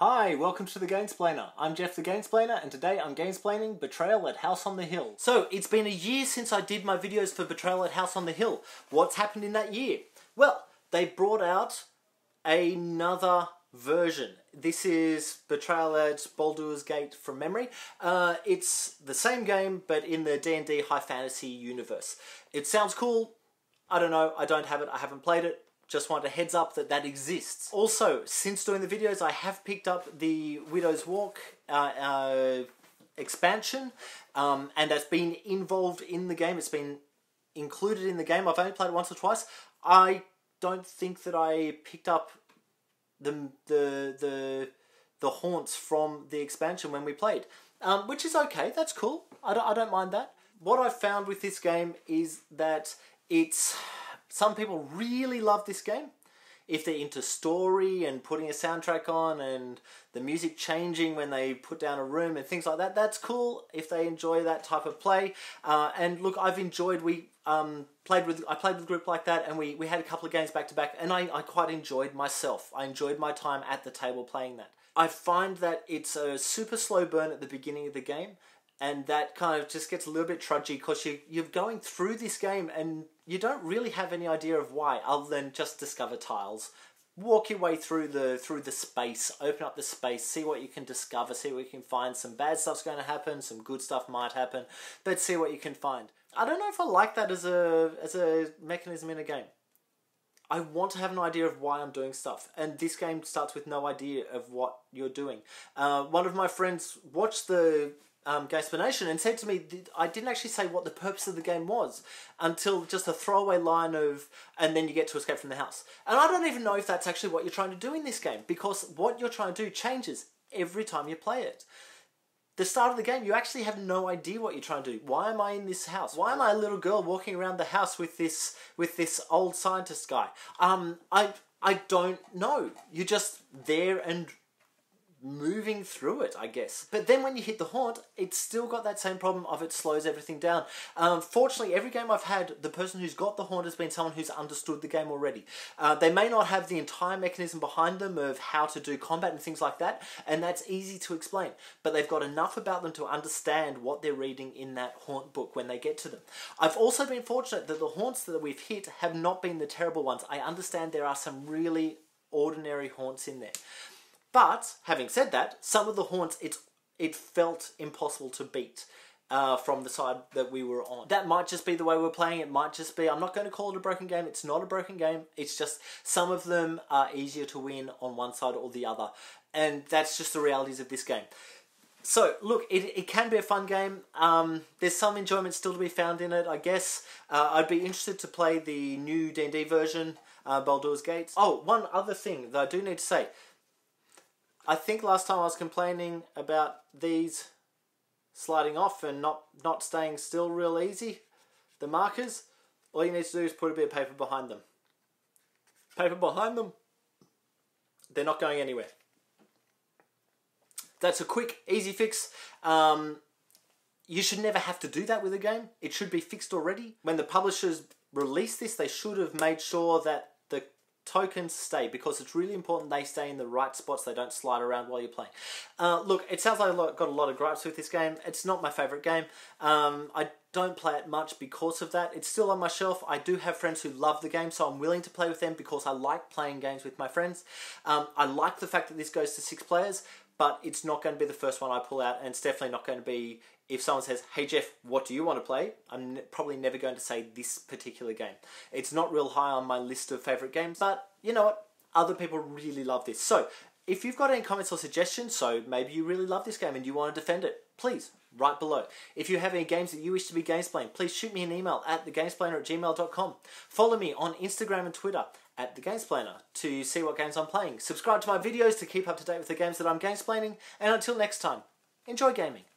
Hi, welcome to the Gamesplainer. I'm Jeff the Gamesplainer, and today I'm gamesplaining Betrayal at House on the Hill. So, it's been a year since I did my videos for Betrayal at House on the Hill. What's happened in that year? Well, they brought out another version. This is Betrayal at Baldur's Gate from memory. Uh, it's the same game, but in the D&D high fantasy universe. It sounds cool. I don't know. I don't have it. I haven't played it. Just want a heads up that that exists. Also, since doing the videos, I have picked up the Widow's Walk uh, uh, expansion, um, and that's been involved in the game. It's been included in the game. I've only played it once or twice. I don't think that I picked up the the the the haunts from the expansion when we played, um, which is okay. That's cool. I don't I don't mind that. What I've found with this game is that it's some people really love this game. If they're into story and putting a soundtrack on and the music changing when they put down a room and things like that, that's cool. If they enjoy that type of play, uh, and look, I've enjoyed. We um, played with I played with a group like that, and we we had a couple of games back to back, and I I quite enjoyed myself. I enjoyed my time at the table playing that. I find that it's a super slow burn at the beginning of the game, and that kind of just gets a little bit trudgy because you, you're going through this game and you don't really have any idea of why other than just discover tiles. Walk your way through the through the space open up the space see what you can discover see what you can find. Some bad stuff's going to happen some good stuff might happen but see what you can find. I don't know if i like that as a as a mechanism in a game. I want to have an idea of why I'm doing stuff, and this game starts with no idea of what you're doing. Uh, one of my friends watched the um, Gamesplanation and said to me, I didn't actually say what the purpose of the game was until just a throwaway line of, and then you get to escape from the house. And I don't even know if that's actually what you're trying to do in this game because what you're trying to do changes every time you play it. The start of the game, you actually have no idea what you're trying to do. Why am I in this house? Why am I a little girl walking around the house with this with this old scientist guy? Um, I I don't know. You're just there and moving through it, I guess. But then when you hit the haunt, it's still got that same problem of it slows everything down. Um, fortunately, every game I've had, the person who's got the haunt has been someone who's understood the game already. Uh, they may not have the entire mechanism behind them of how to do combat and things like that, and that's easy to explain. But they've got enough about them to understand what they're reading in that haunt book when they get to them. I've also been fortunate that the haunts that we've hit have not been the terrible ones. I understand there are some really ordinary haunts in there. But having said that, some of the haunts it's it felt impossible to beat. Uh, from the side that we were on. That might just be the way we're playing. It might just be. I'm not going to call it a broken game. It's not a broken game. It's just some of them are easier to win on one side or the other, and that's just the realities of this game. So look, it, it can be a fun game. Um, there's some enjoyment still to be found in it, I guess. Uh, I'd be interested to play the new D&D version, uh, Baldur's Gate. Oh, one other thing that I do need to say. I think last time I was complaining about these sliding off and not, not staying still real easy, the markers, all you need to do is put a bit of paper behind them. Paper behind them, they're not going anywhere. That's a quick, easy fix. Um, you should never have to do that with a game. It should be fixed already. When the publishers release this, they should have made sure that tokens stay because it's really important they stay in the right spots. They don't slide around while you're playing. Uh, look, it sounds like I've got a lot of gripes with this game. It's not my favourite game. Um, I don't play it much because of that. It's still on my shelf. I do have friends who love the game, so I'm willing to play with them because I like playing games with my friends. Um, I like the fact that this goes to six players, but it's not going to be the first one I pull out, and it's definitely not going to be if someone says, "Hey Jeff, what do you want to play?" I'm probably never going to say this particular game. It's not real high on my list of favorite games, but you know what? Other people really love this. So, if you've got any comments or suggestions, so maybe you really love this game and you want to defend it, please write below. If you have any games that you wish to be gamesplained, please shoot me an email at thegamesplainer at gmail.com. Follow me on Instagram and Twitter at the Gamesplainer to see what games I'm playing. Subscribe to my videos to keep up to date with the games that I'm gamesplaining, and until next time, enjoy gaming.